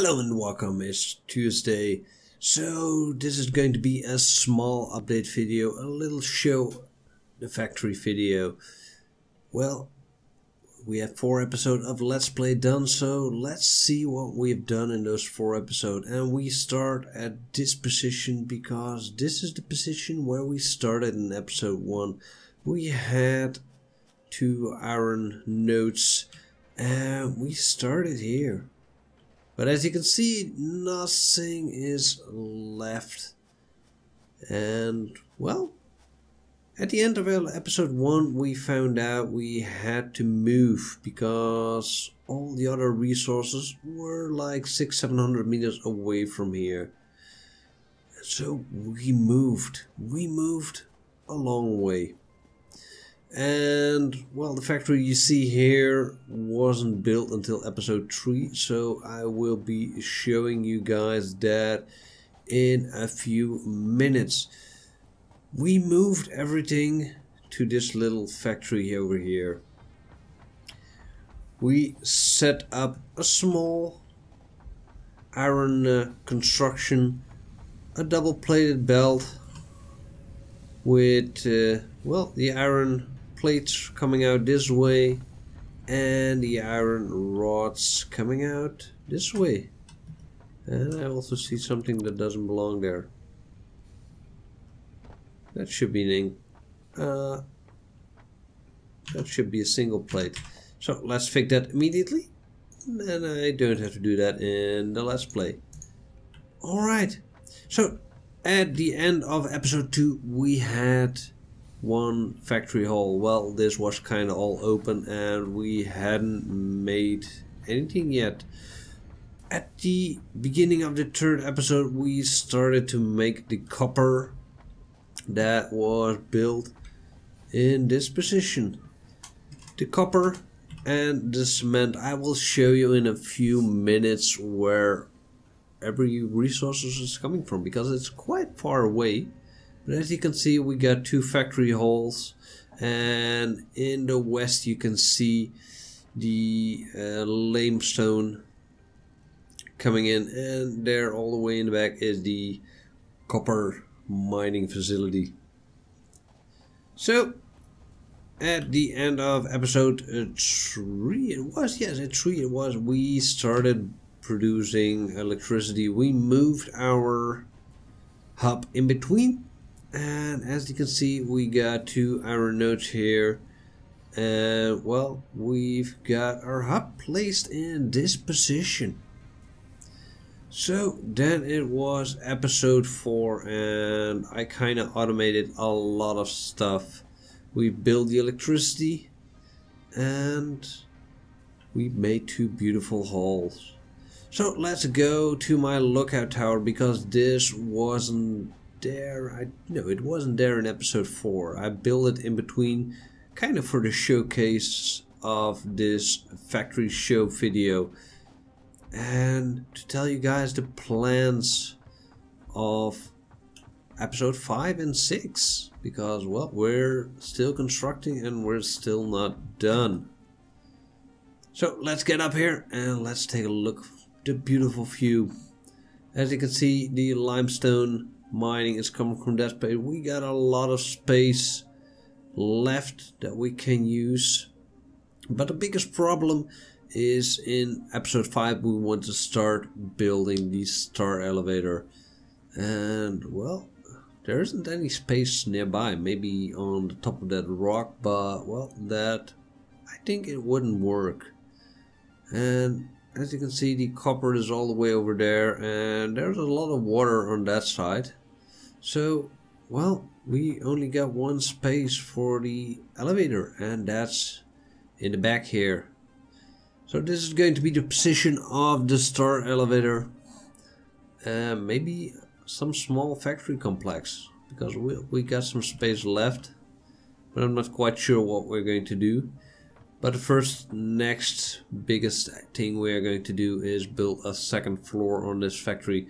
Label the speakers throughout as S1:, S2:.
S1: Hello and welcome, it's Tuesday. So this is going to be a small update video, a little show the factory video. Well, we have four episodes of Let's Play done, so let's see what we've done in those four episodes. And we start at this position because this is the position where we started in episode one. We had two iron nodes and we started here. But as you can see, nothing is left. And, well, at the end of episode 1 we found out we had to move because all the other resources were like 6-700 meters away from here. So we moved. We moved a long way. And well, the factory you see here wasn't built until episode 3, so I will be showing you guys that in a few minutes. We moved everything to this little factory over here. We set up a small iron uh, construction, a double plated belt with, uh, well, the iron plates coming out this way and the iron rods coming out this way. And I also see something that doesn't belong there. That should be an. Uh, that should be a single plate. So let's fix that immediately. And I don't have to do that in the Let's Play. Alright. So at the end of episode 2 we had one factory hall. Well, this was kind of all open and we hadn't made anything yet. At the beginning of the third episode, we started to make the copper that was built in this position. The copper and the cement I will show you in a few minutes where every resources is coming from because it's quite far away but as you can see, we got two factory halls, and in the west you can see the uh, limestone coming in, and there all the way in the back is the copper mining facility. So, at the end of episode uh, 3, it was, yes, at 3 it was, we started producing electricity. We moved our hub in between and as you can see we got two iron nodes here. And well we've got our hub placed in this position. So then it was episode 4 and I kind of automated a lot of stuff. We built the electricity and we made two beautiful halls. So let's go to my lookout tower because this wasn't there. I no, it wasn't there in episode four. I built it in between, kind of for the showcase of this factory show video, and to tell you guys the plans of episode five and six because well we're still constructing and we're still not done. So let's get up here and let's take a look the beautiful view. As you can see, the limestone mining is coming from that space. We got a lot of space left that we can use. But the biggest problem is in episode 5 we want to start building the star elevator. And well, there isn't any space nearby. Maybe on the top of that rock, but well, that I think it wouldn't work. And as you can see the copper is all the way over there and there's a lot of water on that side so, well, we only got one space for the elevator and that's in the back here. So this is going to be the position of the star elevator. Uh, maybe some small factory complex because we, we got some space left. But I'm not quite sure what we're going to do. But the first next biggest thing we are going to do is build a second floor on this factory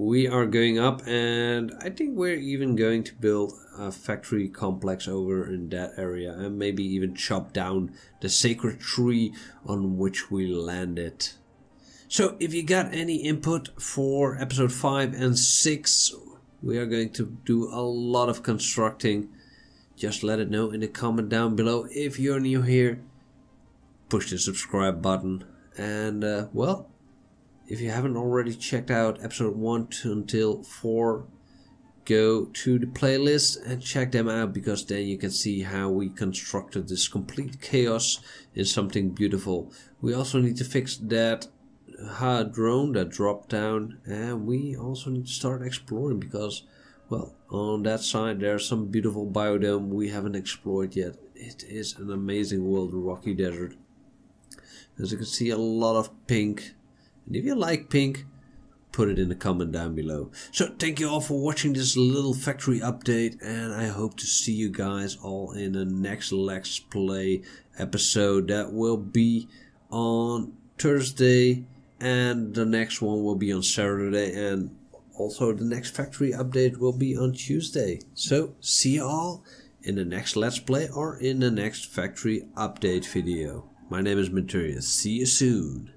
S1: we are going up and I think we're even going to build a factory complex over in that area and maybe even chop down the sacred tree on which we landed. So if you got any input for episode 5 and 6, we are going to do a lot of constructing. Just let it know in the comment down below. If you're new here, push the subscribe button. And uh, well, if you haven't already checked out episode 1 to until 4, go to the playlist and check them out because then you can see how we constructed this complete chaos in something beautiful. We also need to fix that hard drone that dropped down and we also need to start exploring because well on that side there's some beautiful biodome we haven't explored yet. It is an amazing world rocky desert. As you can see a lot of pink and if you like pink put it in the comment down below. So thank you all for watching this little factory update and I hope to see you guys all in the next Let's Play episode that will be on Thursday and the next one will be on Saturday and also the next factory update will be on Tuesday. So see you all in the next Let's Play or in the next factory update video. My name is Menturius. See you soon.